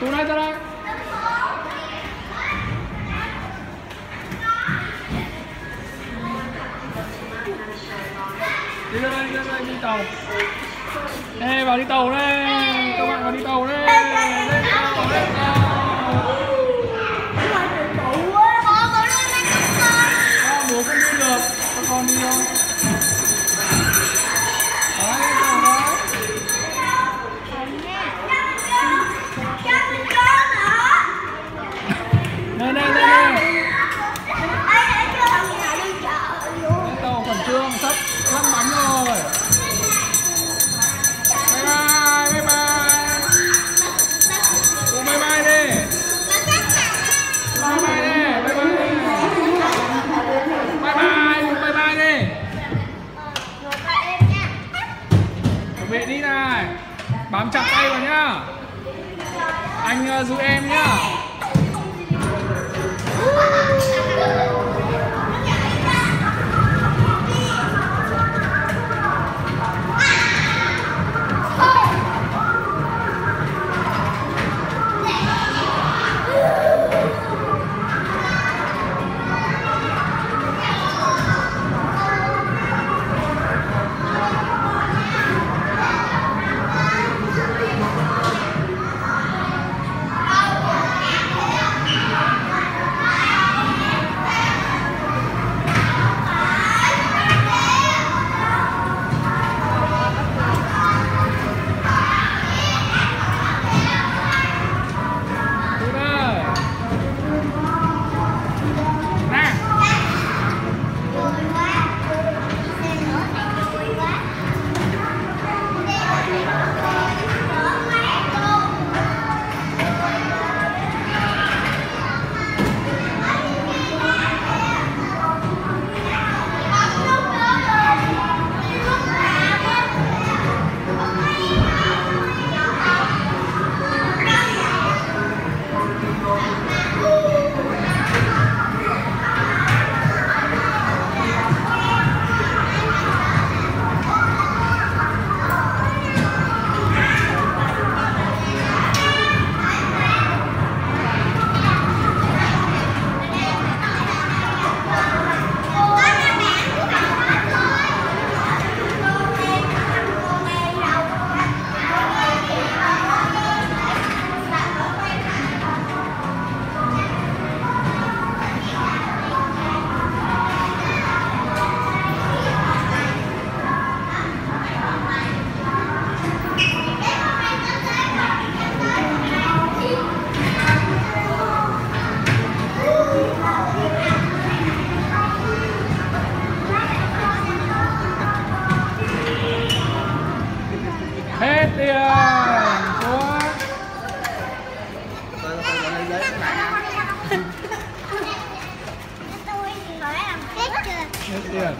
Tú đây ra đây đi ra đây đi ra đây đi tàu. Ê, vào đi tàu đây các bạn vào đi tàu đây lên tàu lên tàu. Tàu sắp lăn bắn rồi. Bye bye bye bye. Cùng bye bye đi. Bye bye đi, bye bye đi. Bye bye cùng bye bye đi. Chuẩn bị đi này. Bám chặt tay vào nhá. Anh ờ, giúp giữ em nhá. Evet,